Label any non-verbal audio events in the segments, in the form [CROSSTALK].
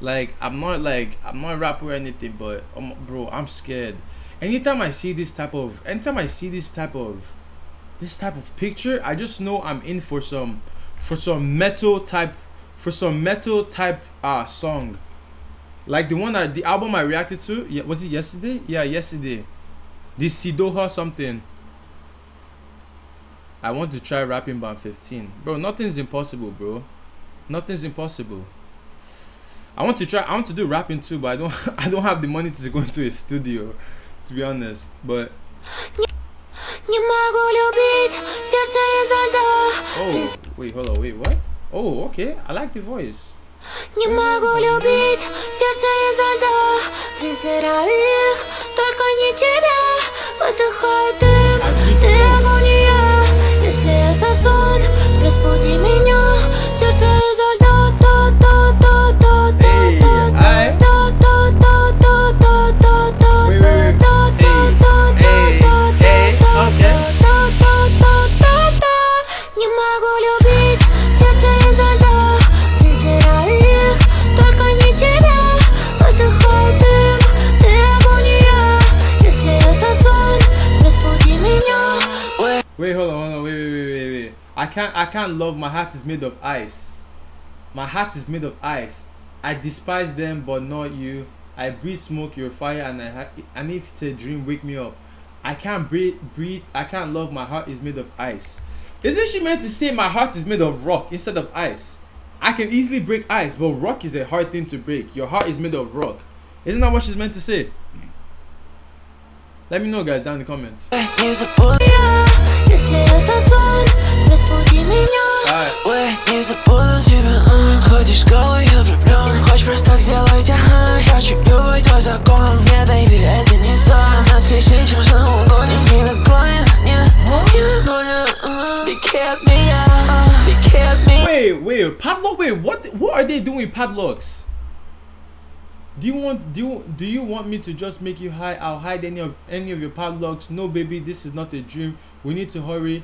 Like I'm not like I'm not a rapper or anything, but um, bro, I'm scared. Anytime I see this type of, anytime I see this type of, this type of picture, I just know I'm in for some, for some metal type, for some metal type uh song. Like the one that the album I reacted to, yeah, was it yesterday? Yeah, yesterday. This Sidoha something. I want to try rapping band 15. Bro, nothing's impossible, bro. Nothing's impossible. I want to try I want to do rapping too, but I don't I don't have the money to go into a studio, to be honest. But Oh, wait, hold on, wait, what? Oh, okay. I like the voice. Не могу любить, сердце изо льда Презираю их, только не тебя Выдыхаю дым, ты агония can't I can't love my heart is made of ice. My heart is made of ice. I despise them but not you. I breathe smoke, you're fire, and I and if it's a dream, wake me up. I can't breathe, breathe. I can't love. My heart is made of ice. Isn't she meant to say my heart is made of rock instead of ice? I can easily break ice, but rock is a hard thing to break. Your heart is made of rock. Isn't that what she's meant to say? Let me know, guys, down in the comments. Ой, не забуду тебя, а. Ходишь голый, я влюблен Хочешь просто так сделать, ага Хочу любой твой закон Нет, baby, это не сон Нас смешнее, чем что угодно С ними гонят, нет, с ними гонят а. They kept me out, they kept me Wait, wait, padlock. Wait, what? What are they doing with padlocks? Do you want do you, do you want me to just make you hide? I'll hide any of any of your padlocks. No, baby, this is not a dream. We need to hurry.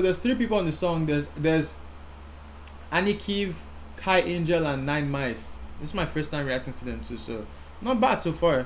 so there's three people on the song. There's there's ANIKV, Kai Angel, and Nine Mice. This is my first time reacting to them too, so not bad so far.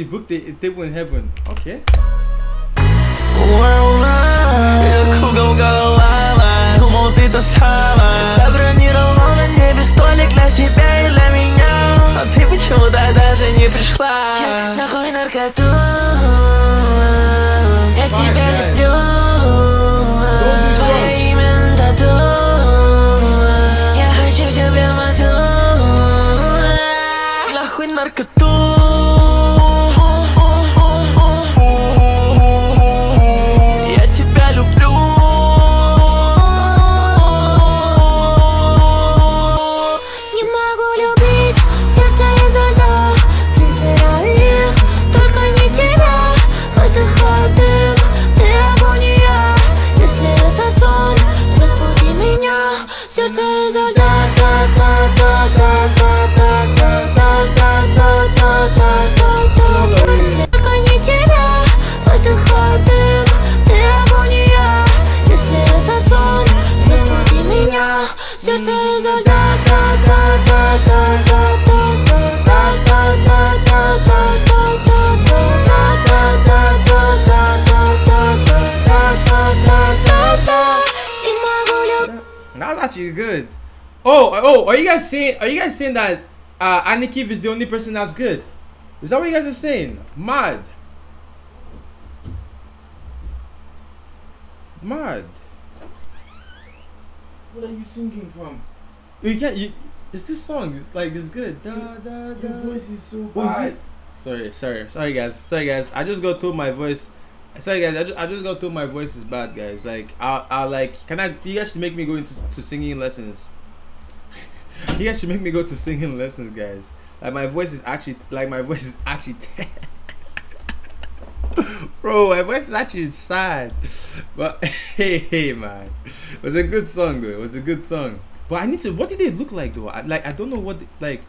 He booked a, table in heaven. Okay. Наркоту Я тебя люблю Твое имя тату Я хочу тебя прямо тут Нахуй наркоту Oh, oh, are you guys saying? Are you guys saying that uh, Annie is the only person that's good? Is that what you guys are saying? Mad. Mad. What are you singing from? You can't. You, it's this song. It's like it's good. Da, da, Your voice is so bad. Sorry, sorry, sorry, guys. Sorry, guys. I just got told my voice. Sorry, guys. I just, I just got told my voice is bad, guys. Like, I, I like. Can I? You guys should make me go into to singing lessons. You guys should make me go to singing lessons, guys. Like my voice is actually like my voice is actually. [LAUGHS] Bro, my voice is actually sad. But [LAUGHS] hey, hey, man, it was a good song though. It was a good song. But I need to. What did they look like though? I, like I don't know what like.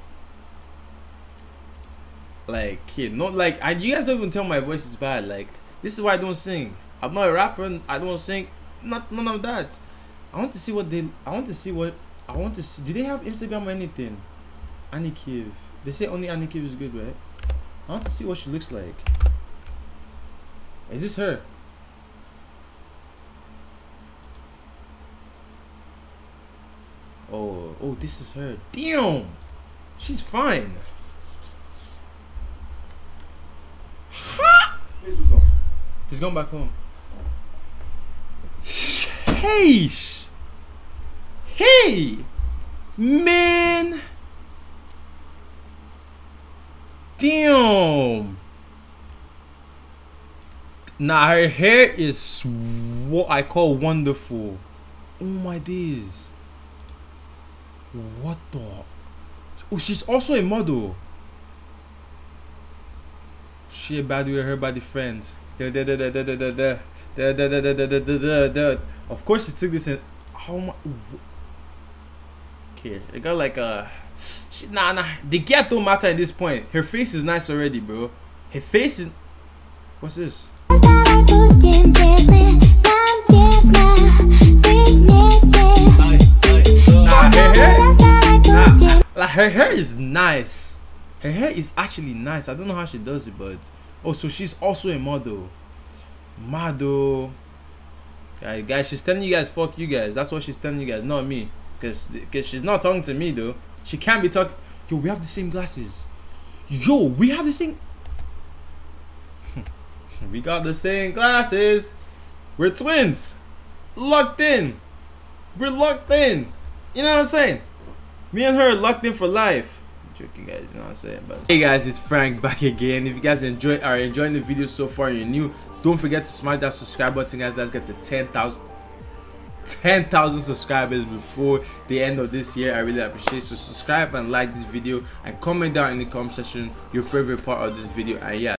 Like kid, not like I. You guys don't even tell my voice is bad. Like this is why I don't sing. I'm not a rapper. I don't sing. Not none of that. I want to see what they. I want to see what. I want to see. Do they have Instagram or anything? ANIKV. They say only ANIKV is good, right? I want to see what she looks like. Is this her? Oh, oh, this is her. Damn, she's fine. He's gone back home. Hey, sh- Hey! Man! Damn! Now her hair is what I call wonderful. Oh my days. What the? Oh, she's also a model. She a bad with her body friends. Of course she took this in. How. Okay, They got like a she, nah nah. The gear don't matter at this point. Her face is nice already, bro. Her face is. What's this? Like her hair is nice. Her hair is actually nice. I don't know how she does it, but oh, so she's also a model. Model. Guys, guys, she's telling you guys, fuck you guys. That's what she's telling you guys, not me. Cause, cause she's not talking to me though. She can't be talking. Yo, we have the same glasses. Yo, we have the same. [LAUGHS] we got the same glasses. We're twins. Locked in. We're locked in. You know what I'm saying? Me and her locked in for life. I'm joking, guys. You know what I'm saying? But hey, guys, it's Frank back again. If you guys enjoy are enjoying the video so far, you're new. Don't forget to smash that subscribe button, guys. Let's get to 10,000 10,000 subscribers before the end of this year. I really appreciate. So subscribe and like this video and comment down in the comment section your favorite part of this video. And yeah.